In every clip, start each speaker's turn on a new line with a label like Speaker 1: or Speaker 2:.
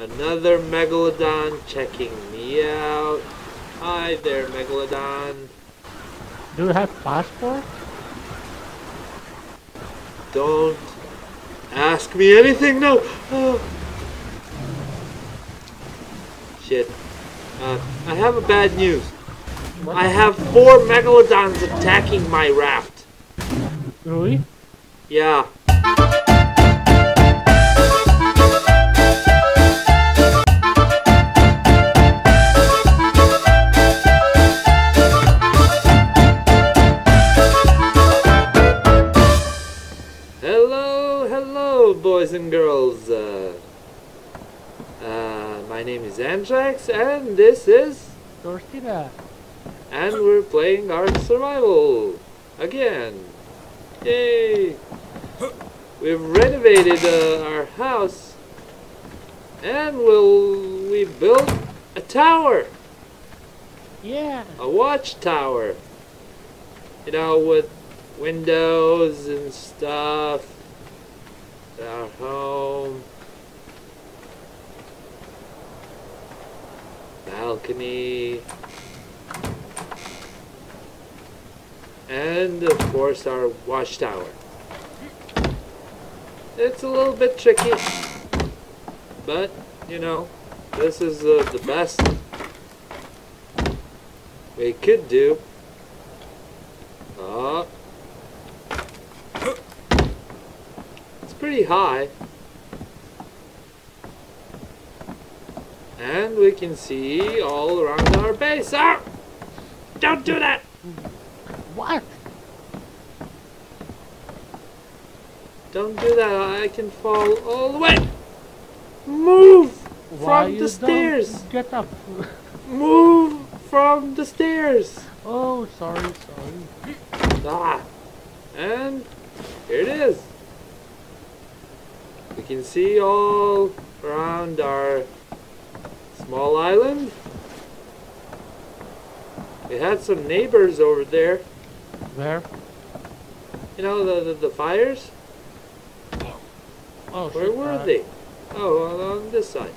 Speaker 1: Another Megalodon checking me out. Hi there, Megalodon.
Speaker 2: Do you have passport?
Speaker 1: Don't ask me anything, no! Oh. Shit. Uh, I have a bad news.
Speaker 2: What?
Speaker 1: I have four Megalodons attacking my raft.
Speaker 2: Really?
Speaker 1: Yeah. Boys and girls. Uh, uh, my name is Anthrax, and this is,
Speaker 2: Tortilla.
Speaker 1: and we're playing Ark Survival again. Yay! We've renovated uh, our house, and we'll we built a tower,
Speaker 2: Yeah.
Speaker 1: a watchtower. You know, with windows and stuff. Our home. Balcony. And of course our watchtower. It's a little bit tricky, but you know, this is uh, the best we could do. Uh, pretty high. And we can see all around our base. Ah! Don't do that!
Speaker 2: What?
Speaker 1: Don't do that. I can fall all the way. Move
Speaker 2: Why
Speaker 1: from the stairs.
Speaker 2: Get up.
Speaker 1: Move from the stairs.
Speaker 2: oh, sorry, sorry.
Speaker 1: Ah, and here it is. We can see all around our small island. We had some neighbors over there.
Speaker 2: Where?
Speaker 1: You know the the, the fires.
Speaker 2: Oh,
Speaker 1: Where were
Speaker 2: uh,
Speaker 1: they? Oh, on this side.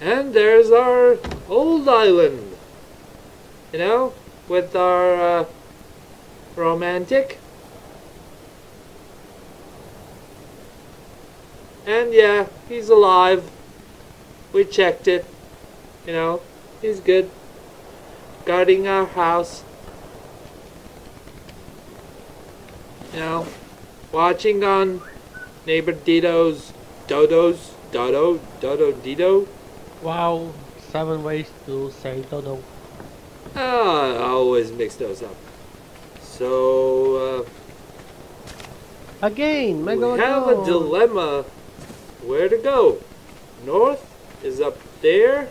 Speaker 1: And there's our old island. You know, with our uh, romantic. And yeah, he's alive. We checked it. You know, he's good. Guarding our house. You know, watching on neighbor Dito's Dodo's Dodo Dodo Dito.
Speaker 2: Wow, seven ways to say dodo.
Speaker 1: Ah, I always mix those up. So
Speaker 2: Again,
Speaker 1: uh, we have a dilemma. Where to go? North is up there.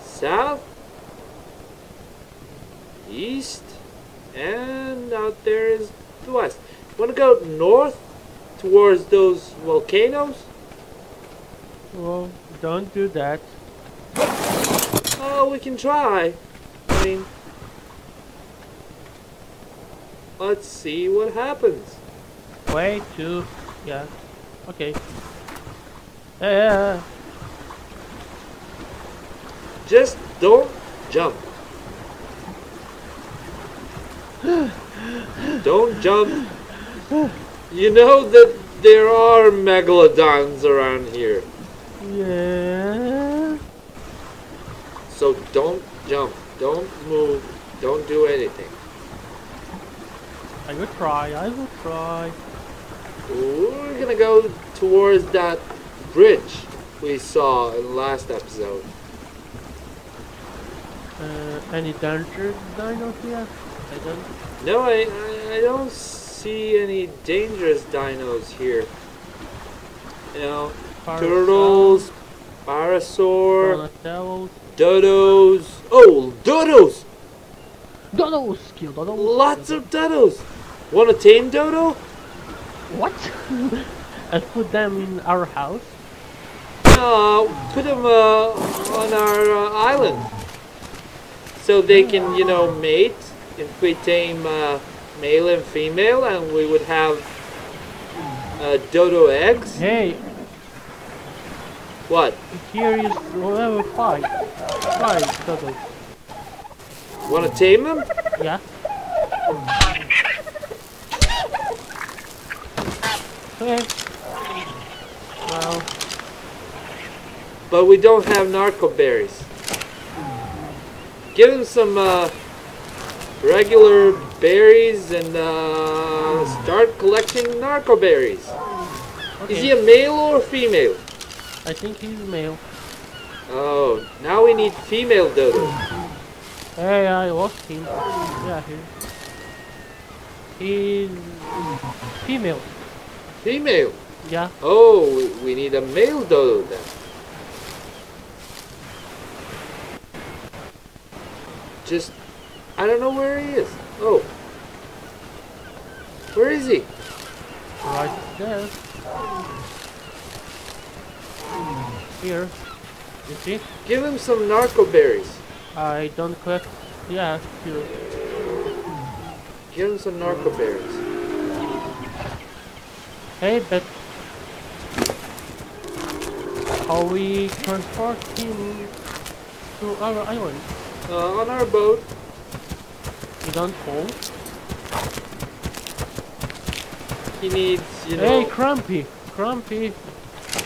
Speaker 1: South, east, and out there is the west. Want to go north towards those volcanoes?
Speaker 2: Well, don't do that.
Speaker 1: Oh, we can try. I mean, let's see what happens.
Speaker 2: Way too. Yeah. Okay. Yeah.
Speaker 1: Just don't jump. don't jump. You know that there are megalodons around here,
Speaker 2: Yeah.
Speaker 1: so don't jump. Don't move. Don't do anything.
Speaker 2: I will try. I will try.
Speaker 1: We're gonna go towards that bridge we saw in the last episode.
Speaker 2: Uh, any danger dino here? I don't.
Speaker 1: No, I, I, I don't see any dangerous dinos here. You know, turtles, parasaur, dodos. Oh, dodos!
Speaker 2: Dodos! Kill dodos!
Speaker 1: Lots of dodos! Want to tame dodo?
Speaker 2: What? and put them in our house?
Speaker 1: No, put them uh, on our uh, island. So they can, you know, mate. If we tame uh, male and female, and we would have uh, dodo eggs.
Speaker 2: Hey!
Speaker 1: What?
Speaker 2: Here is level 5. 5 total.
Speaker 1: Want to tame them?
Speaker 2: Yeah. Okay. Well,
Speaker 1: But we don't have narco berries. Give him some uh, regular berries and uh, start collecting narco berries.
Speaker 2: okay.
Speaker 1: Is he a male or female?
Speaker 2: I think he's male.
Speaker 1: Oh, now we need female dodo.
Speaker 2: Hey, I lost him. Yeah, here. He's female.
Speaker 1: Female.
Speaker 2: Yeah.
Speaker 1: Oh, we- need a male dodo then. Just, I don't know where he is. Oh. Where is he?
Speaker 2: Right there. Here. You see?
Speaker 1: Give him some narco berries.
Speaker 2: I don't collect. Yeah, here.
Speaker 1: Give him some narco berries.
Speaker 2: Hey, but how we transport him to our island?
Speaker 1: Uh, on our boat.
Speaker 2: You don't fall.
Speaker 1: He needs, you know... Hey.
Speaker 2: Crumpy! Crumpy!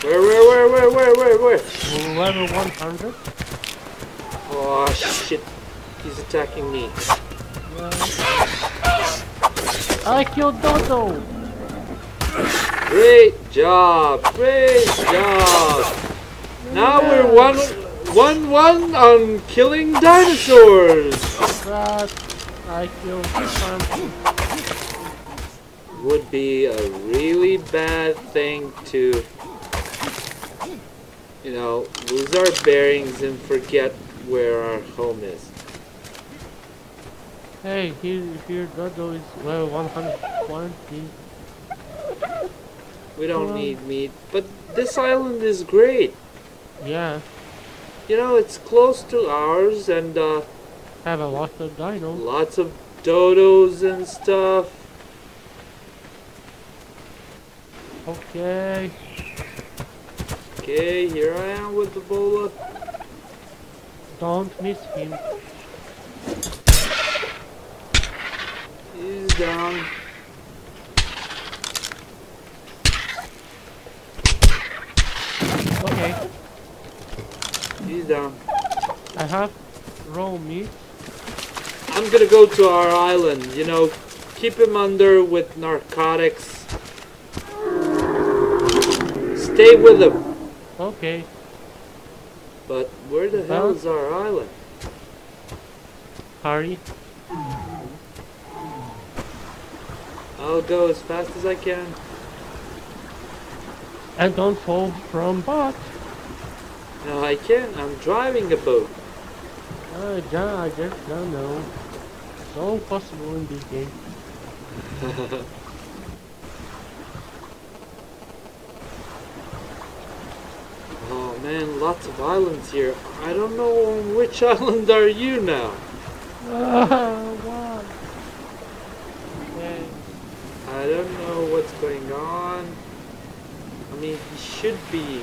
Speaker 1: Where, where, where, where, where, where, where?
Speaker 2: Level 100.
Speaker 1: Oh shit! He's attacking me.
Speaker 2: I killed Dodo!
Speaker 1: Great job! Great job! Now we're one, one, one on killing dinosaurs.
Speaker 2: That I killed.
Speaker 1: Would be a really bad thing to, you know, lose our bearings and forget where our home is.
Speaker 2: Hey, here, here Dodo is level 120.
Speaker 1: We don't need meat, but this island is great.
Speaker 2: Yeah,
Speaker 1: You know, it's close to ours and uh,
Speaker 2: have a lot of dino.
Speaker 1: lots of dodos and stuff.
Speaker 2: Okay.
Speaker 1: Okay, here I am with the bola.
Speaker 2: Don't miss him.
Speaker 1: He's down.
Speaker 2: Okay.
Speaker 1: He's down.
Speaker 2: I have raw meat.
Speaker 1: I'm gonna go to our island, you know, keep him under with narcotics. Stay with him.
Speaker 2: Okay.
Speaker 1: But where the hell is our island?
Speaker 2: Hurry.
Speaker 1: I'll go as fast as I can.
Speaker 2: And don't fall from boat.
Speaker 1: No, I can't. I'm driving a boat.
Speaker 2: Uh, yeah, I just don't know. It's all possible in this game.
Speaker 1: Oh man, lots of islands here. I don't know on which island are you now.
Speaker 2: What? Okay.
Speaker 1: I don't know what's going on. I mean, he should be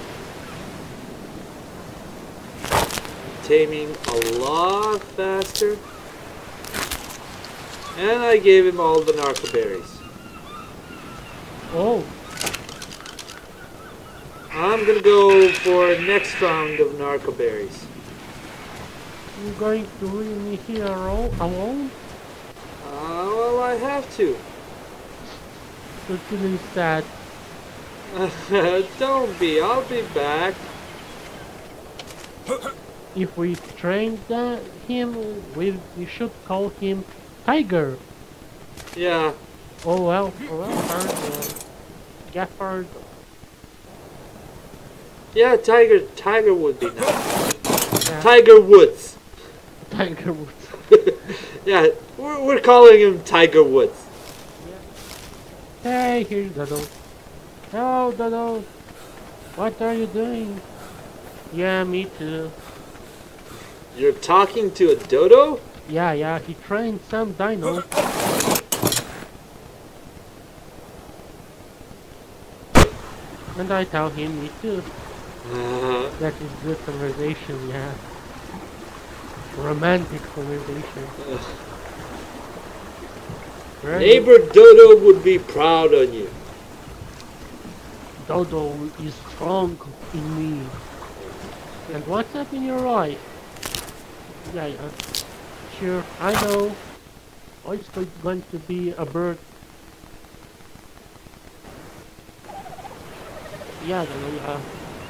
Speaker 1: taming a lot faster. And I gave him all the narco berries.
Speaker 2: Oh,
Speaker 1: I'm gonna go for next round of narco berries.
Speaker 2: you're going to leave me here alo- alone?
Speaker 1: Uh, well, I have to.
Speaker 2: You're feeling sad.
Speaker 1: don't be, I'll be back.
Speaker 2: If we train him, we, we should call him Tiger.
Speaker 1: Yeah,
Speaker 2: Oh well, oh well, hard, uh, Gafford.
Speaker 1: yeah, Tiger, Tiger would be nice.
Speaker 2: Yeah,
Speaker 1: Tiger Woods.
Speaker 2: Tiger Woods.
Speaker 1: yeah, we're, we're calling him Tiger Woods. Yeah.
Speaker 2: Hey, here's Dodo. Hello, Dodo. What are you doing? Yeah, me too.
Speaker 1: You're talking to a dodo?
Speaker 2: Yeah, yeah, he trained some dino. And I tell him me too.
Speaker 1: Uh,
Speaker 2: That is good conversation, yeah. Romantic conversation. Right?
Speaker 1: neighbor Dodo would be proud on you.
Speaker 2: Dodo is strong in me. And what's up in your eye? Yeah, yeah. Sure, I know. It's going to be a bird. Yeah, yeah.
Speaker 1: Uh,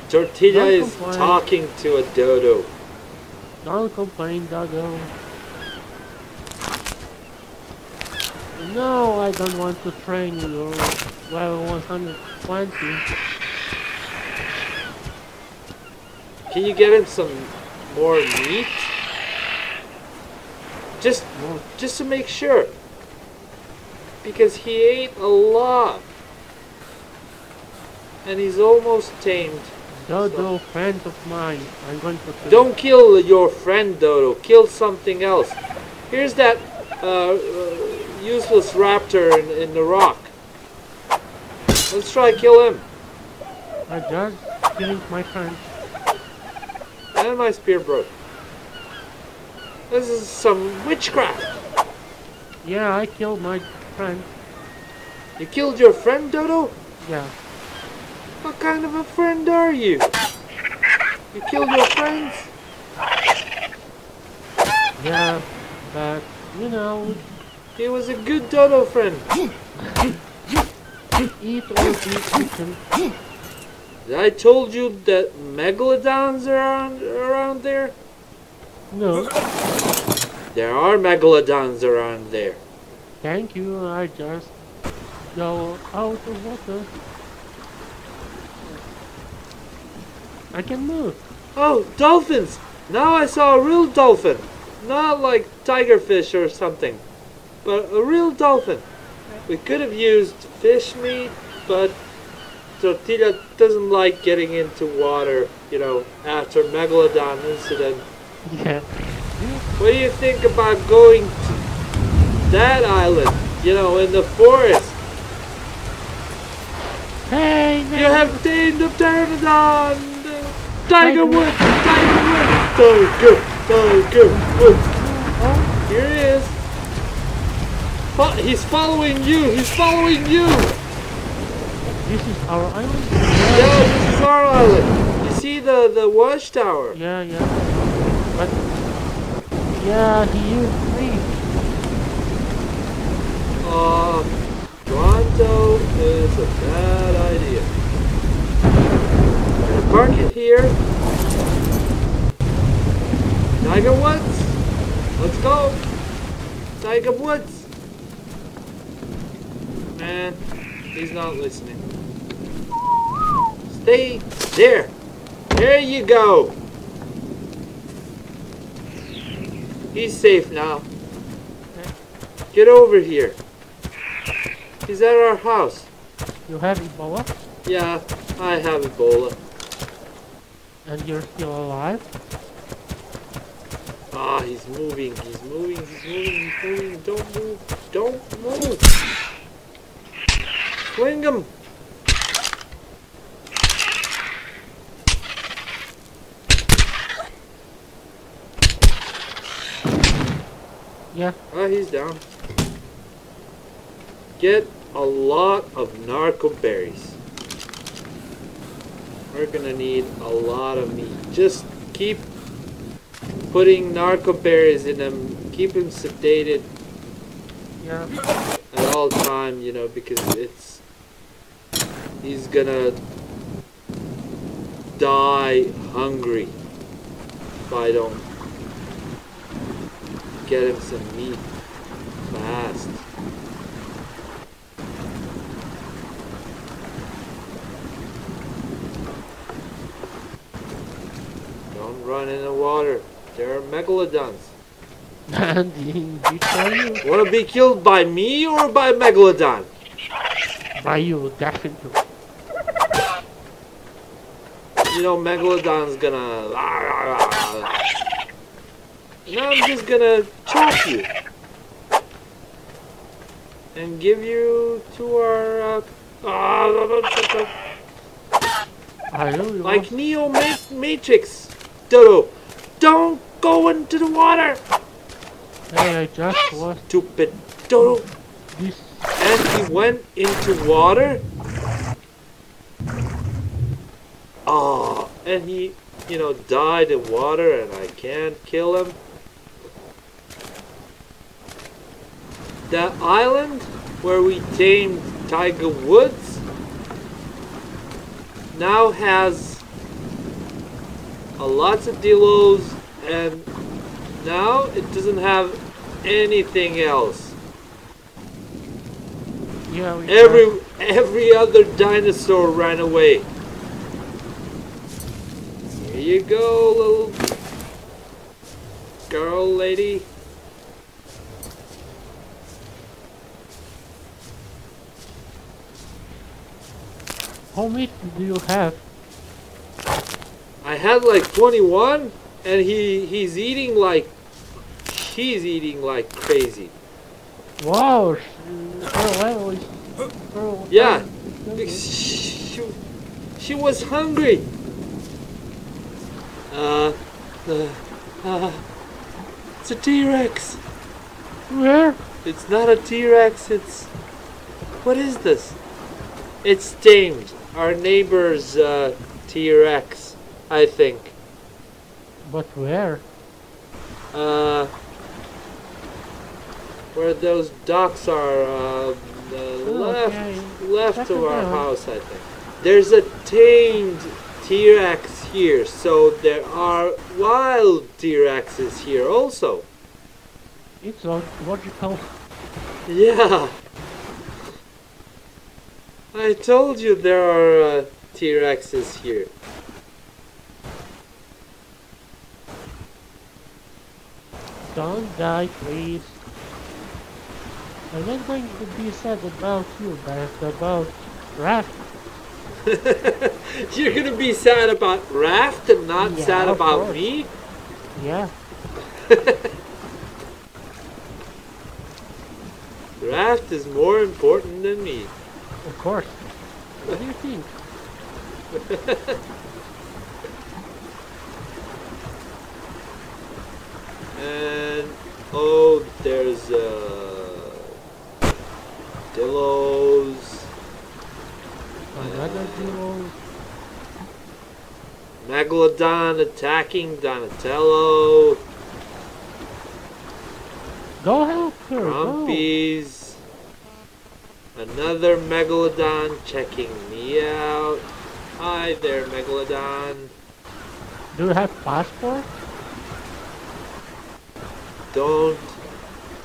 Speaker 2: Tortilla
Speaker 1: is talking to a dodo.
Speaker 2: Don't complain, Dodo. No, I don't want to train you. Level 120.
Speaker 1: Can you get him some more meat? Just just to make sure. Because he ate a lot. And he's almost tamed.
Speaker 2: Dodo, friend of mine. I'm going to kill
Speaker 1: Don't kill your friend Dodo. Kill something else. Here's that uh, uh, useless raptor in, in the rock. Let's try kill him.
Speaker 2: I just killing my friend.
Speaker 1: And my spear broke. This is some witchcraft.
Speaker 2: Yeah, I killed my friend.
Speaker 1: You killed your friend Dodo?
Speaker 2: Yeah.
Speaker 1: What kind of a friend are you? You killed your friends?
Speaker 2: Yeah, but you know,
Speaker 1: He was a good Dodo friend.
Speaker 2: eat or be eaten.
Speaker 1: I told you that megalodons are around, around there?
Speaker 2: No,
Speaker 1: There are megalodons around there.
Speaker 2: thank you. I just go out of water. I can move.
Speaker 1: Oh, dolphins! Now I saw a real dolphin. Not like tigerfish or something, but a real dolphin. We could have used fish meat, but Tortilla doesn't like getting into water, you know, after Megalodon incident.
Speaker 2: Yeah.
Speaker 1: What do you think about going to that island, you know, in the forest?
Speaker 2: Hey,
Speaker 1: You have tamed the Pteranodon! Tiger
Speaker 2: Tiger
Speaker 1: Woods! Tiger Woods! Tiger! Tiger Woods!
Speaker 2: Oh,
Speaker 1: Here he is! Fo- he's following you! He's following you!
Speaker 2: this is our island.
Speaker 1: Yeah, this is our island! You see the, the watchtower?
Speaker 2: Yeah, yeah. Yeah, he used me.
Speaker 1: Uh, Toronto is a bad idea. Park it here. Tiger Woods! Let's go! Tiger Woods! Man, he's not listening. Stay there! There you go! He's safe now. Get over here. He's at our house.
Speaker 2: You have Ebola,
Speaker 1: Yeah, I have Ebola.
Speaker 2: and you're still alive.
Speaker 1: Ah, he's moving, he's moving, he's moving, he's moving. Don't move, don't move. Swing him.
Speaker 2: Yeah.
Speaker 1: Ah, he's down. Get a lot of narco berries. We're gonna need a lot of meat. Just keep putting narco berries in them. Keep him sedated
Speaker 2: Yeah.
Speaker 1: at all time, you know, because it's he's gonna die hungry if I don't get him some meat fast. Don't run in the water. There are megalodons.
Speaker 2: And did you tell you?
Speaker 1: Wanna be killed by me or by megalodon?
Speaker 2: By you, definitely.
Speaker 1: you know, Megalodon's gonna. Ah, ah, ah, Now I'm just gonna chop you. And give you to our. Uh,
Speaker 2: I really
Speaker 1: Like
Speaker 2: was.
Speaker 1: Neo Ma- Matrix. Dodo, don't go into the water.
Speaker 2: Hey, I just was
Speaker 1: Stupid Dodo.
Speaker 2: this.
Speaker 1: And he went into water. Oh, and he, you know, died in water, and I can't kill him. That island where we tamed Tiger Woods now has a lots of delos, and now it doesn't have anything else.
Speaker 2: Yeah,
Speaker 1: Every every other dinosaur ran away. Here you go, little girl lady.
Speaker 2: How many do you have?
Speaker 1: I had like 21 and he he's eating like she's eating like crazy.
Speaker 2: Wow, sh- her her
Speaker 1: Yeah. She, she was hungry. Uh, uh, uh, it's a T-Rex.
Speaker 2: Where?
Speaker 1: It's not a T-Rex, it's... What is this? It's tamed. Our neighbor's uh, T-Rex, I think.
Speaker 2: But where?
Speaker 1: Uh, where those docks are, uh, the left,
Speaker 2: Okay.
Speaker 1: left
Speaker 2: Check
Speaker 1: of our
Speaker 2: out.
Speaker 1: house, I think. There's a tamed T-Rex here, so there are wild T-Rexes here also.
Speaker 2: It's log- logical.
Speaker 1: Yeah. I told you there are uh, T-Rexes here.
Speaker 2: Don't die, please. I'm not going to be sad about you, but about Raft.
Speaker 1: You're gonna be sad about Raft and not
Speaker 2: Yeah,
Speaker 1: sad about
Speaker 2: course.
Speaker 1: me?
Speaker 2: Yeah.
Speaker 1: Raft is more important than me.
Speaker 2: Of course. What do you think?
Speaker 1: And oh, there's uh, Dillos,
Speaker 2: Another duo.
Speaker 1: Megalodon attacking Donatello,
Speaker 2: Go help her. Go.
Speaker 1: Another Megalodon checking me out. Hi there, Megalodon.
Speaker 2: Do you have passport?
Speaker 1: Don't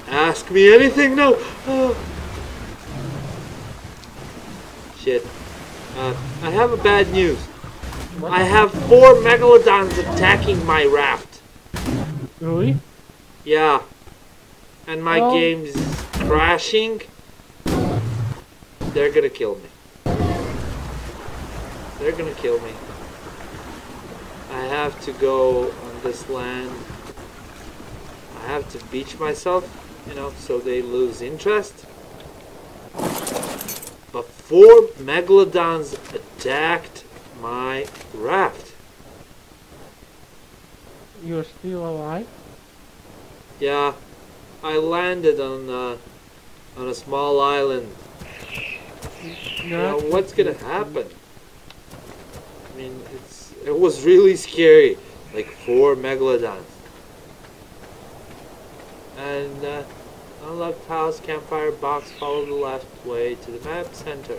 Speaker 1: ask me anything. No. Oh. Shit. Uh, I have a bad news.
Speaker 2: What?
Speaker 1: I have four megalodons attacking my raft.
Speaker 2: Really?
Speaker 1: Yeah. And my
Speaker 2: Oh.
Speaker 1: game's crashing. They're gonna kill me. They're gonna kill me. I have to go on this land. I have to beach myself, you know, so they lose interest. But four megalodons attacked my raft.
Speaker 2: You're still alive?
Speaker 1: Yeah, I landed on uh, on a small island. What's gonna happen? I mean, it's it was really scary, like four megalodons. And uh, unlocked house, campfire box, follow the left way to the map center.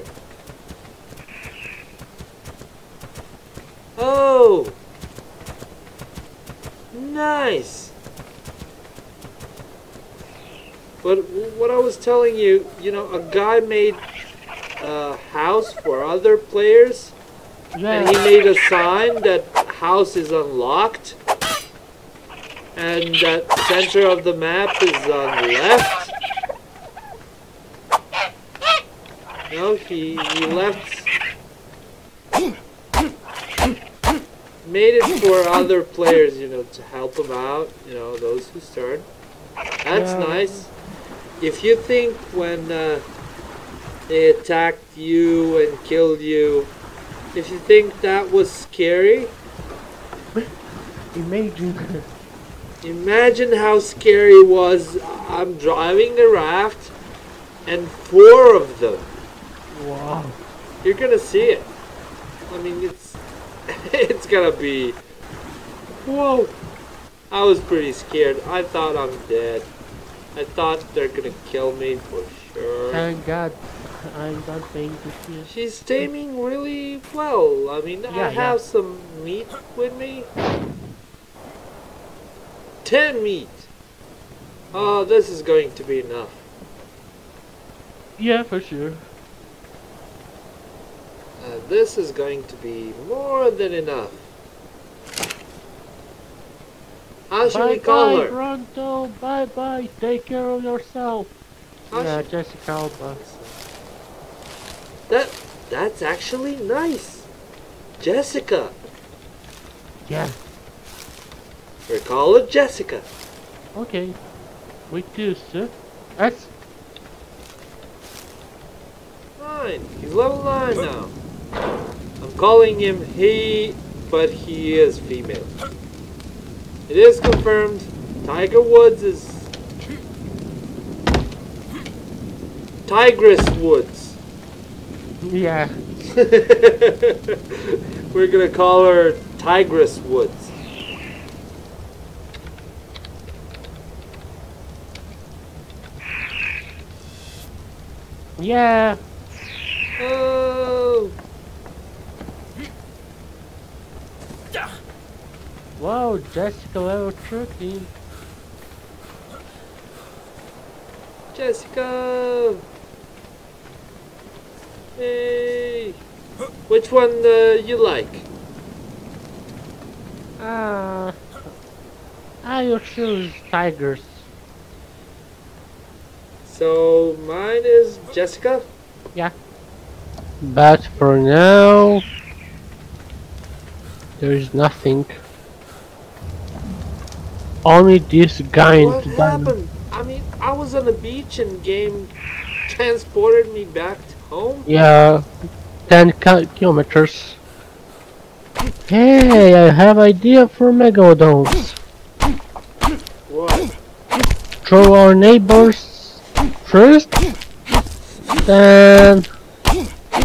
Speaker 1: Oh, nice. But what I was telling you, you know, a guy made a house for other players,
Speaker 2: Yeah.
Speaker 1: and he made a sign that house is unlocked, and that center of the map is on left. No, he he left. Made it for other players, you know, to help them out, you know, those who start. That's
Speaker 2: Yeah.
Speaker 1: nice. If you think when uh, they attacked you and killed you, If you think that was scary,
Speaker 2: Imagine.
Speaker 1: imagine how scary it was. I'm driving a raft and four of them.
Speaker 2: wow.
Speaker 1: You're gonna see it. I mean, it's it's gonna be. Whoa! I was pretty scared. I thought I'm dead. I thought they're gonna kill me for sure.
Speaker 2: Thank God. I'm not paying to see.
Speaker 1: She's taming really well. I mean, I
Speaker 2: Yeah, yeah.
Speaker 1: have some meat with me. Ten meat. Oh, this is going to be enough.
Speaker 2: Yeah, for sure.
Speaker 1: Uh, this is going to be more than enough. How should
Speaker 2: bye
Speaker 1: we call
Speaker 2: bye,
Speaker 1: her?
Speaker 2: Pronto. Bye bye. Take care of yourself.
Speaker 1: How
Speaker 2: yeah, Jessica Alba.
Speaker 1: That that's actually nice. Jessica.
Speaker 2: Yeah.
Speaker 1: We call her Jessica.
Speaker 2: Okay. We do, sir. That's
Speaker 1: Nine. He's level nine now. I'm calling him he, but he is female. It is confirmed. Tiger Woods is Tigress Woods.
Speaker 2: Yeah.
Speaker 1: We're gonna call her Tigress Woods.
Speaker 2: Yeah.
Speaker 1: Oh,
Speaker 2: Wow, Jessica level 13.
Speaker 1: Jessica. Hey. Which one uh, you like?
Speaker 2: Ah. I will choose tigers.
Speaker 1: So mine is Jessica. Yeah.
Speaker 2: But for now, there is nothing. Only this guy
Speaker 1: What
Speaker 2: into diamond.
Speaker 1: happened? I mean, I was on the beach and game transported me back to home.
Speaker 2: Yeah, 10 kilometers. Hey, I have idea for megalodons.
Speaker 1: What?
Speaker 2: Throw our neighbors first, then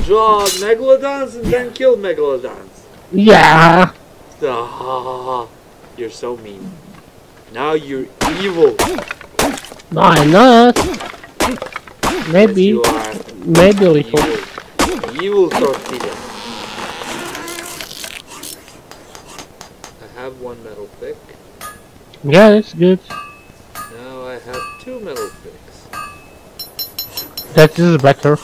Speaker 1: Draw megalodons and then kill megalodons.
Speaker 2: yeah,
Speaker 1: Ah, you're so mean. Now you're evil.
Speaker 2: why not? Maybe, maybe a little.
Speaker 1: Evil. Evil tortilla. I have one metal pick.
Speaker 2: Yeah, that's good.
Speaker 1: Now I have two metal picks.
Speaker 2: That is better.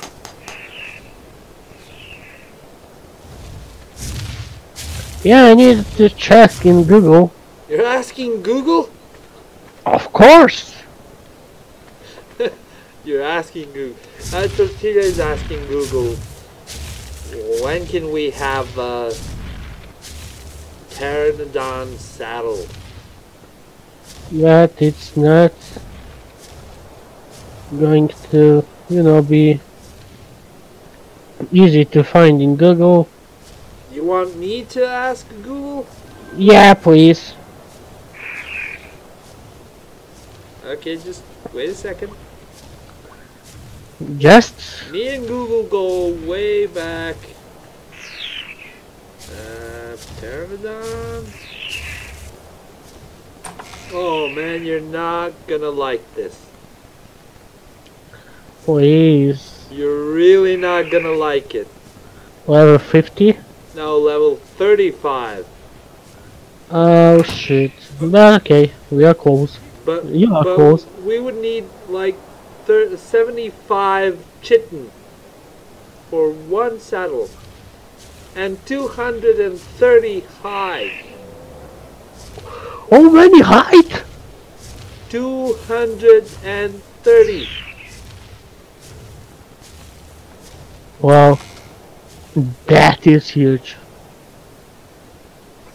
Speaker 2: Yeah, I need to check in Google.
Speaker 1: You're asking Google?
Speaker 2: Of course.
Speaker 1: You're asking Google. Uh, Tortilla is asking Google. When can we have a pteranodon saddle?
Speaker 2: But it's not going to, you know, be easy to find in Google.
Speaker 1: You want me to ask Google?
Speaker 2: Yeah, please.
Speaker 1: Okay, just wait a second.
Speaker 2: Just
Speaker 1: Me and Google go way back. Uh, pteranodon. Oh man, you're not gonna like this.
Speaker 2: please.
Speaker 1: You're really not gonna like it.
Speaker 2: Level 50.
Speaker 1: No, level 35.
Speaker 2: Oh shit. Okay, we are close.
Speaker 1: But,
Speaker 2: You are
Speaker 1: but
Speaker 2: close.
Speaker 1: we would need like 75 chitin for one saddle. And 230 hide.
Speaker 2: Many height?
Speaker 1: 230.
Speaker 2: Well, that is huge.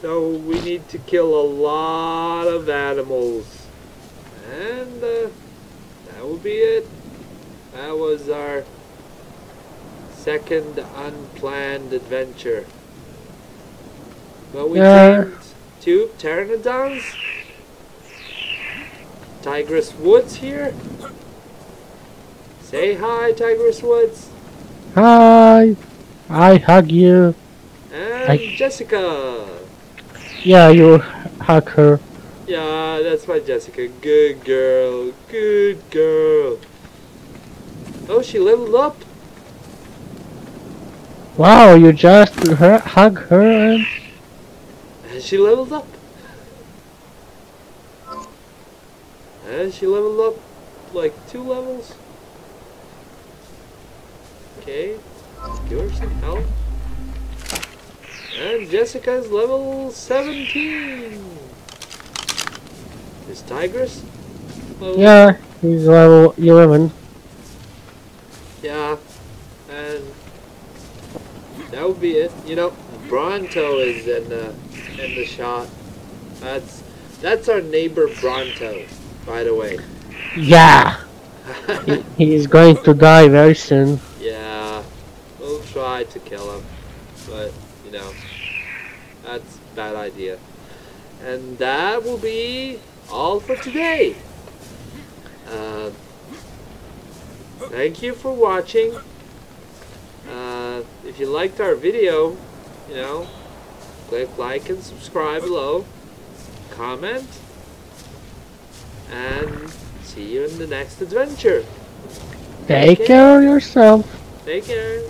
Speaker 1: So we need to kill a lot of animals. And uh, that will be it. That was our second unplanned adventure. But we uh,
Speaker 2: Yeah.
Speaker 1: trained two pteranodons. Tigress Woods here. Say hi, Tigress Woods.
Speaker 2: Hi. I hug you.
Speaker 1: And
Speaker 2: I-
Speaker 1: Jessica.
Speaker 2: Yeah, you hug her.
Speaker 1: Yeah, that's my Jessica. Good girl. Good girl. Oh, she leveled up.
Speaker 2: Wow, you just her, hug her and
Speaker 1: she leveled up. And she leveled up like two levels. Okay, give her some help. And Jessica's level 17. Is Tigress? level-
Speaker 2: yeah, he's level 11.
Speaker 1: Yeah, and that would be it. You know, Bronto is in the in the shot. That's that's our neighbor Bronto, by the way.
Speaker 2: Yeah, he, he's going to die very soon.
Speaker 1: yeah, we'll try to kill him, but you know, that's a bad idea. And that will be all for today. Uh, thank you for watching. Uh, if you liked our video, you know, click like and subscribe below. Comment. And see you in the next adventure.
Speaker 2: Take care of yourself.
Speaker 1: Take care.